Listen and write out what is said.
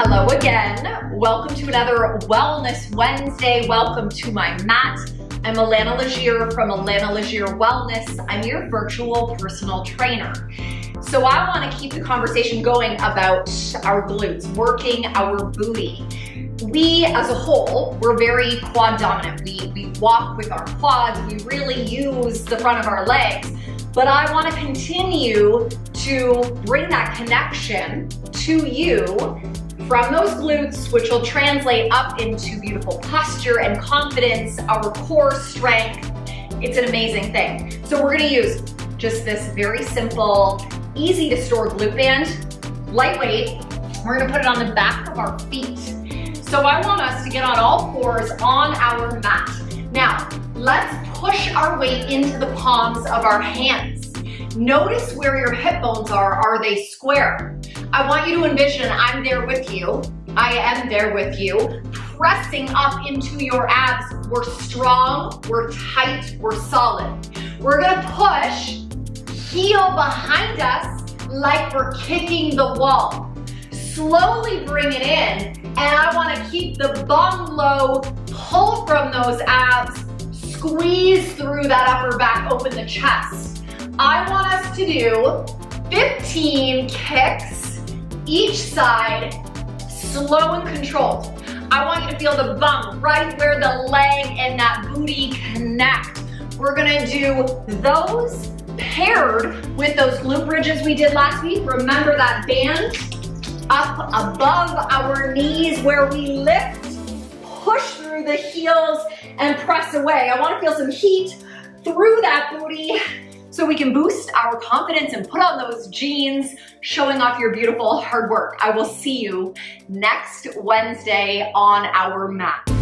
Hello again. Welcome to another Wellness Wednesday. Welcome to my mat. I'm Alana Leger from Alana Leger Wellness. I'm your virtual personal trainer. So I wanna keep the conversation going about our glutes, working our booty. We as a whole, we're very quad dominant. We, we walk with our quads, we really use the front of our legs, but I wanna continue to bring that connection to you from those glutes, which will translate up into beautiful posture and confidence, our core strength. It's an amazing thing. So we're gonna use just this very simple, easy to store glute band, lightweight. We're gonna put it on the back of our feet. So I want us to get on all fours on our mat. Now, let's push our weight into the palms of our hands. Notice where your hip bones are. Are they square? I want you to envision I'm there with you. I am there with you, pressing up into your abs. We're strong, we're tight, we're solid. We're gonna push, heel behind us like we're kicking the wall. Slowly bring it in, and I wanna keep the bum low, pull from those abs, squeeze through that upper back, open the chest. I want us to do 15 kicks each side, slow and controlled. I want you to feel the bump right where the leg and that booty connect. We're gonna do those paired with those glute bridges we did last week. Remember that band up above our knees where we lift, push through the heels and press away. I wanna feel some heat through that booty so we can boost our confidence and put on those jeans, showing off your beautiful hard work. I will see you next Wednesday on our mat.